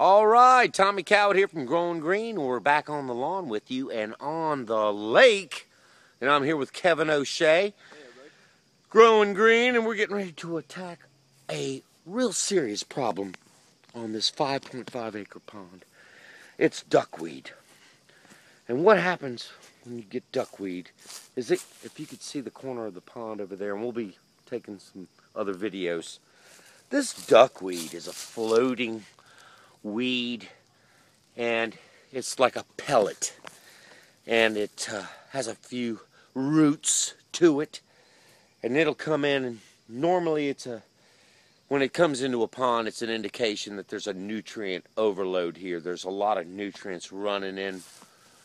All right, Tommy Cowett here from Growingreen. We're back on the lawn with you and on the lake. And I'm here with Kevin O'Shea, Growingreen, and we're getting ready to attack a real serious problem on this 5.5 acre pond. It's duckweed. And what happens when you get duckweed is it, if you could see the corner of the pond over there, and we'll be taking some other videos. This duckweed is a floating weed and it's like a pellet and it uh, has a few roots to it and it'll come in and normally it's a when it comes into a pond it's an indication that there's a nutrient overload here. There's a lot of nutrients running in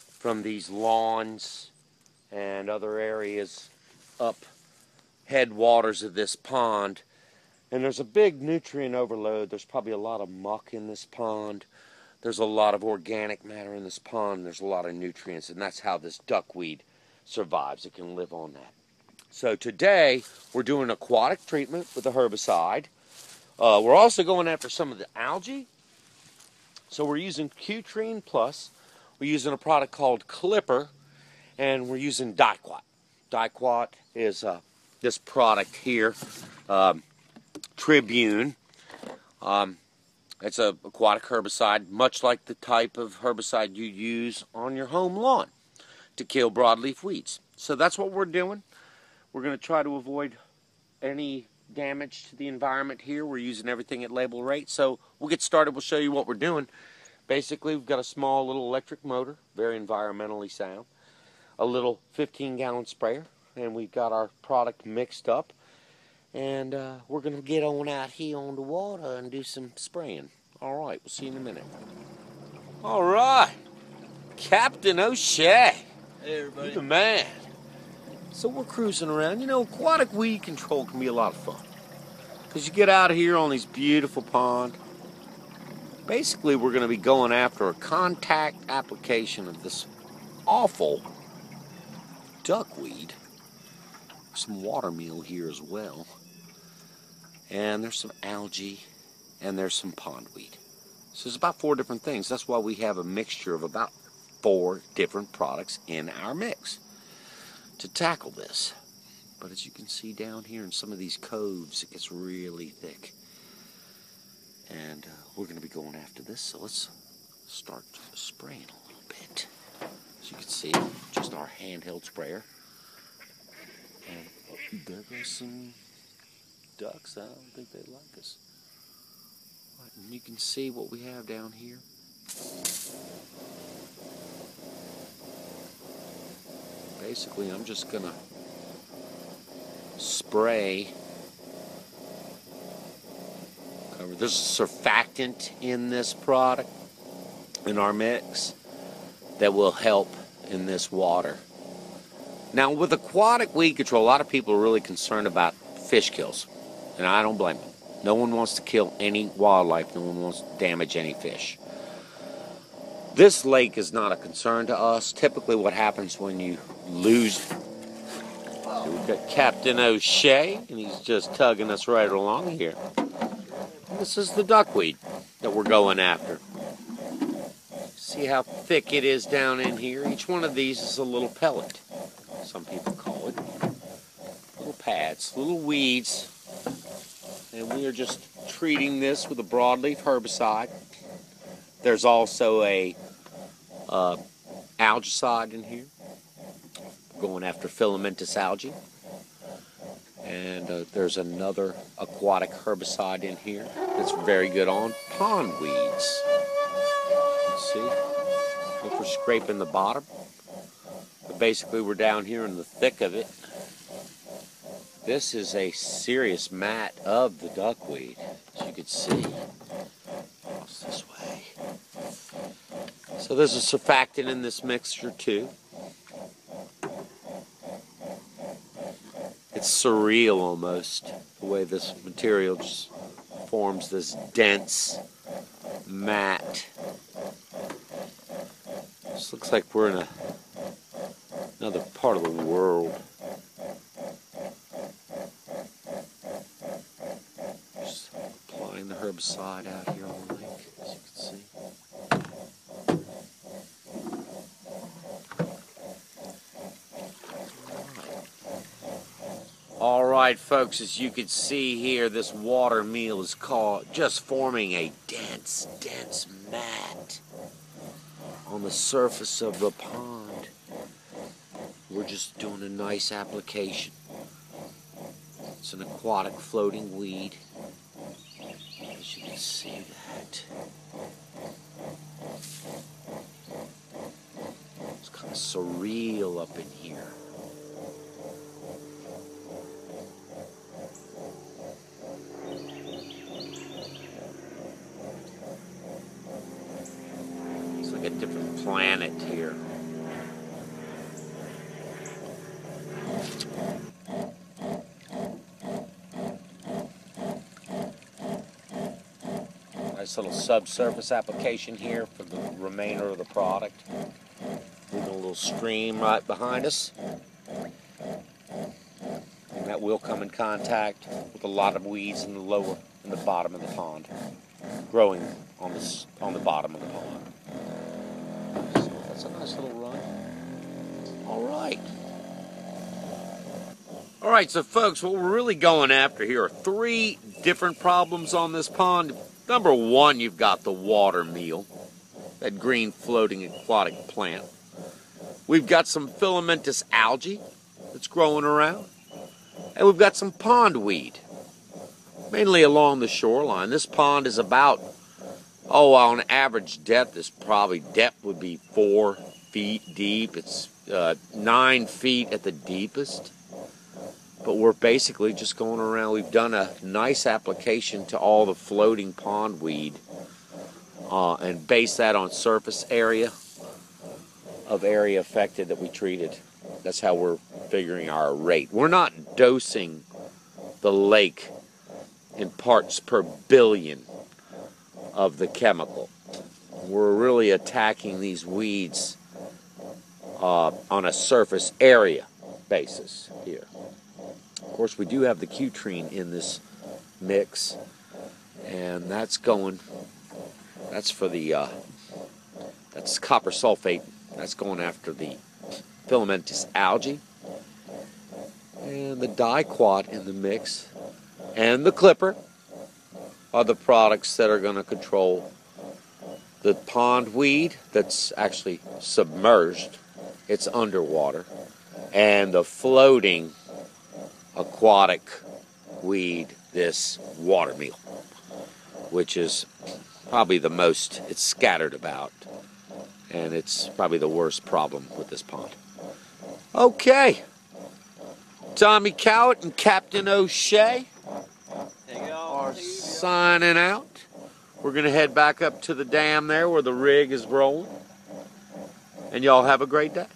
from these lawns and other areas up headwaters of this pond and there's a big nutrient overload. There's probably a lot of muck in this pond. There's a lot of organic matter in this pond. There's a lot of nutrients, and that's how this duckweed survives. It can live on that. So today, we're doing aquatic treatment with a herbicide. Uh, we're also going after some of the algae. So we're using Cutrine Plus. We're using a product called Clipper, and we're using Diquat. Diquat is uh, this product here. Um, Tribune. Um, it's a aquatic herbicide, much like the type of herbicide you use on your home lawn to kill broadleaf weeds. So that's what we're doing. We're going to try to avoid any damage to the environment here. We're using everything at label rate. So we'll get started. We'll show you what we're doing. Basically, we've got a small little electric motor, very environmentally sound, a little 15 gallon sprayer, and we've got our product mixed up. And uh, we're going to get on out here on the water and do some spraying. All right, we'll see you in a minute. All right, Captain O'Shea. Hey, everybody. You the man. So we're cruising around. You know, aquatic weed control can be a lot of fun. Because you get out of here on these beautiful pond. Basically, we're going to be going after a contact application of this awful duckweed. Some water meal here as well and there's some algae, and there's some pondweed. So there's about four different things. That's why we have a mixture of about four different products in our mix to tackle this. But as you can see down here in some of these coves, it gets really thick. And uh, we're going to be going after this, so let's start spraying a little bit. As you can see, just our handheld sprayer. And oh, there goes some ducks. I don't think they like us. And you can see what we have down here. Basically, I'm just going to spray. There's a surfactant in this product, in our mix, that will help in this water. Now, with aquatic weed control, a lot of people are really concerned about fish kills and I don't blame them. No one wants to kill any wildlife, no one wants to damage any fish. This lake is not a concern to us. Typically, what happens when you lose. we've got Captain O'Shea, and he's just tugging us right along here. This is the duckweed that we're going after. See how thick it is down in here? Each one of these is a little pellet, some people call it. Little pads, little weeds and we are just treating this with a broadleaf herbicide. There's also a uh, algicide in here, going after filamentous algae. And uh, there's another aquatic herbicide in here that's very good on pond weeds. See? If we're scraping the bottom, but basically we're down here in the thick of it. This is a serious mat of the duckweed, as you can see. Across this way. So there's a surfactant in this mixture too. It's surreal almost, the way this material just forms this dense mat. This looks like we're in a, another part of the world. Subside out here on the lake, as you can see. All right, folks, as you can see here, this water meal is caught, just forming a dense, dense mat on the surface of the pond. We're just doing a nice application. It's an aquatic floating weed. Can see that. It's kind of surreal up in here. It's like a different planet here. Nice little subsurface application here for the remainder of the product. Moving a little stream right behind us. And that will come in contact with a lot of weeds in the lower in the bottom of the pond. Growing on this on the bottom of the pond. So that's a nice little run. All right. All right, so folks, what we're really going after here are three different problems on this pond. Number one, you've got the water meal, that green floating aquatic plant. We've got some filamentous algae that's growing around, and we've got some pond weed, mainly along the shoreline. This pond is about, oh, on average depth, this probably depth would be four feet deep. It's uh, nine feet at the deepest but we're basically just going around. We've done a nice application to all the floating pond weed uh, and base that on surface area of area affected that we treated. That's how we're figuring our rate. We're not dosing the lake in parts per billion of the chemical. We're really attacking these weeds uh, on a surface area basis here. Course, we do have the Cutrine in this mix, and that's going. That's for the. Uh, that's copper sulfate. That's going after the filamentous algae, and the diquat in the mix, and the clipper are the products that are going to control the pond weed that's actually submerged. It's underwater, and the floating aquatic weed this water meal, which is probably the most it's scattered about, and it's probably the worst problem with this pond. Okay, Tommy Cowett and Captain O'Shea are signing out. We're going to head back up to the dam there where the rig is rolling. And y'all have a great day.